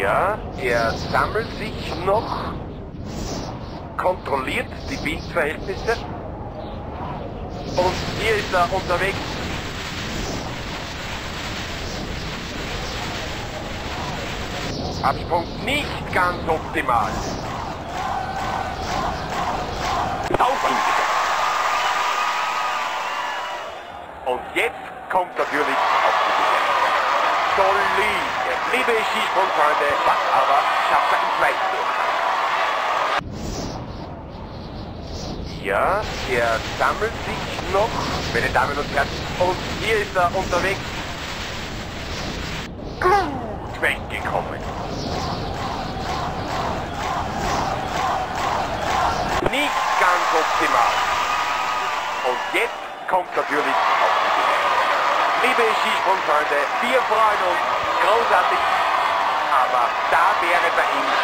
Ja, er sammelt sich noch, kontrolliert die Windverhältnisse und hier ist er unterwegs. Absprung nicht ganz optimal. Und jetzt kommt natürlich auf die Bewegung. Liebe Skisprungfreunde, was aber schafft er im zweiten. Ja, er sammelt sich noch, meine Damen und Herren. Und hier ist er unterwegs. Gut weggekommen. Nicht ganz optimal. Und jetzt kommt natürlich. Liebe Skisprungfreunde, wir freuen uns. Großartig, aber da wäre bei einiges